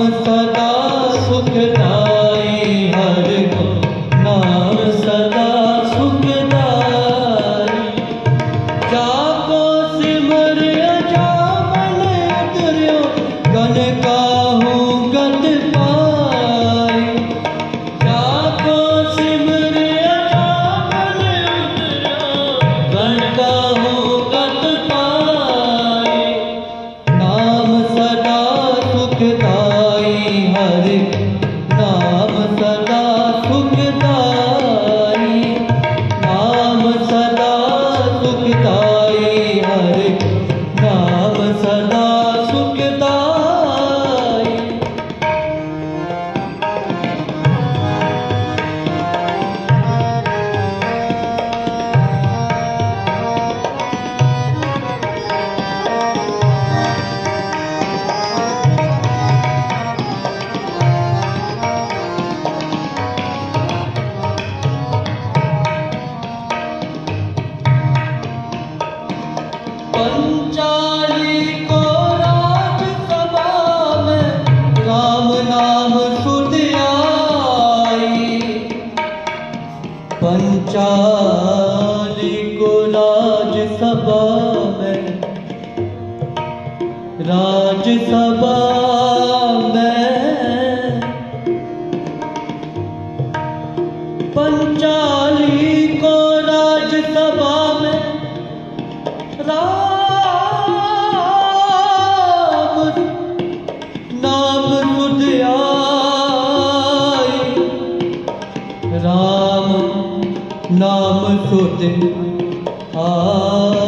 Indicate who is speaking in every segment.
Speaker 1: Father. Ram ਨਾਮ ਸੁਧ ਆ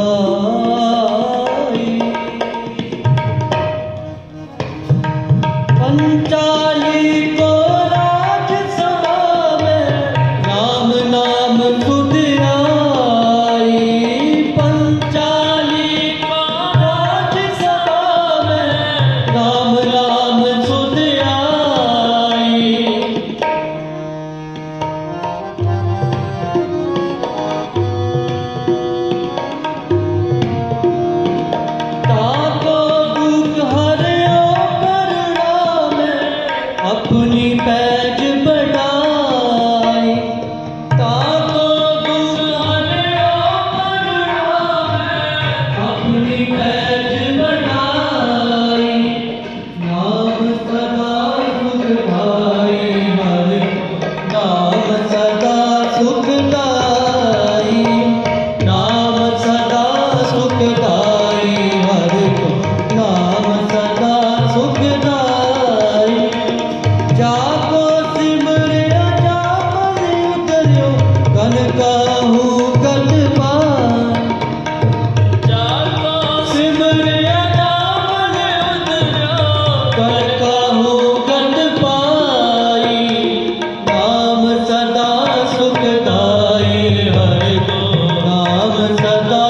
Speaker 1: Ananda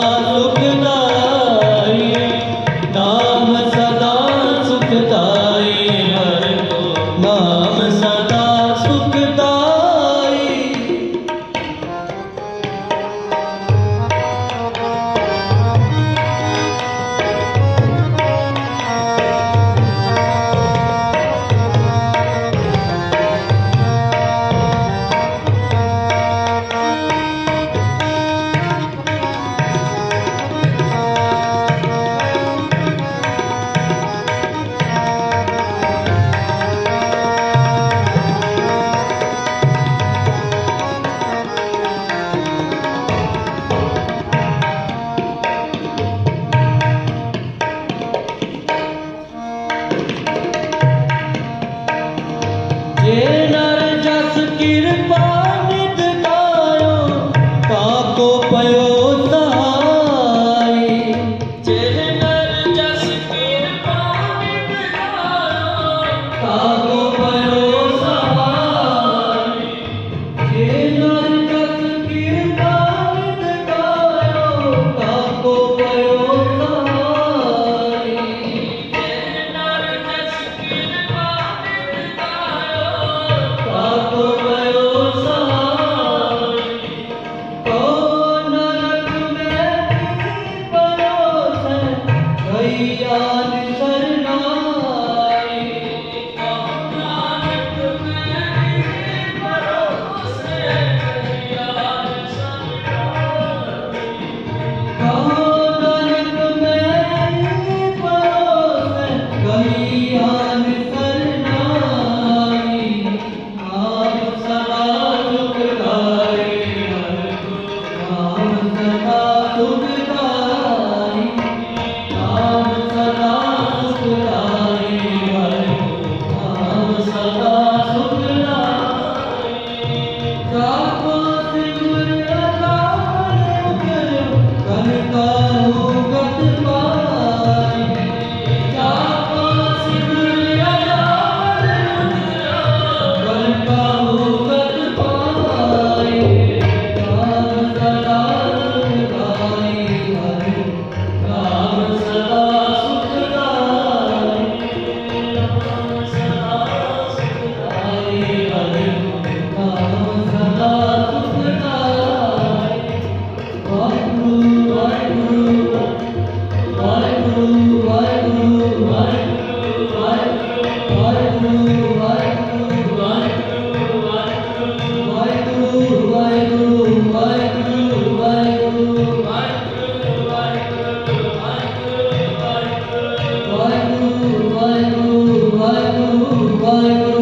Speaker 1: Lord.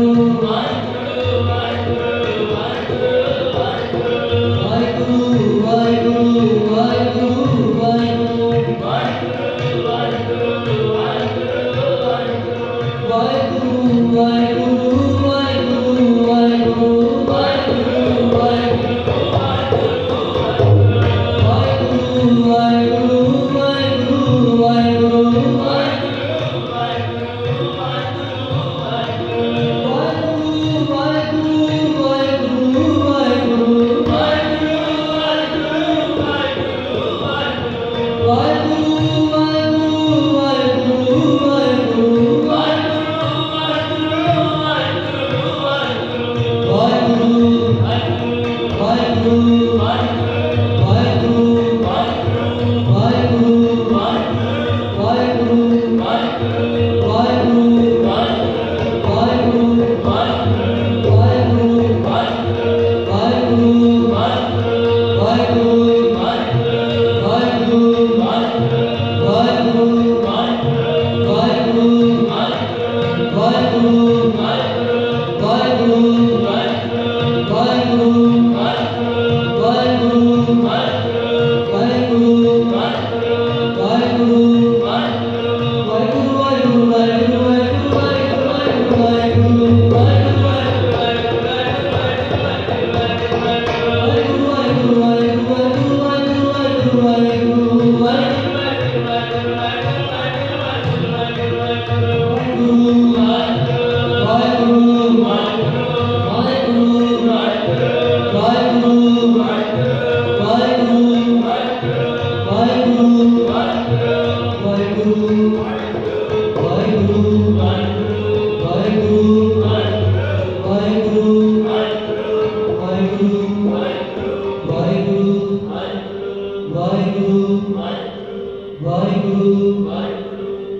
Speaker 1: ਵਾਹਿਗੁਰੂ ਵਾਹਿਗੁਰੂ ਵਾਹਿਗੁਰੂ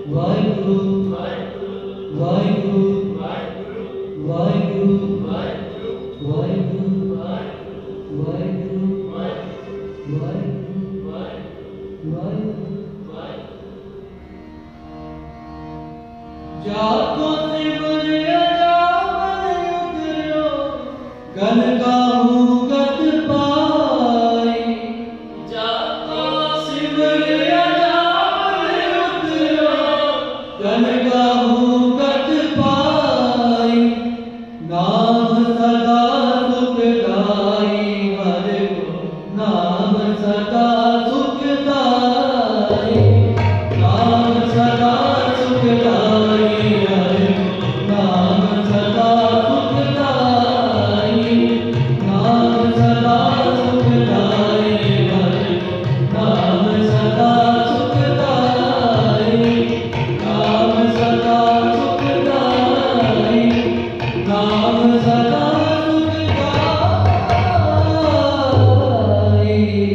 Speaker 1: ਵਾਹਿਗੁਰੂ ਵਾਹਿਗੁਰੂ ਵਾਹਿਗੁਰੂ ਵਾਹਿਗੁਰੂ ਵਾਹਿਗੁਰੂ ਵਾਹਿਗੁਰੂ ਵਾਹਿਗੁਰੂ ਵਾਹਿਗੁਰੂ ਜਾ ਕੋ ਸਿਮਰਿਆ ਜਾ ਮਨ ਉਤਰਿਓ ਗਨ ਕਾ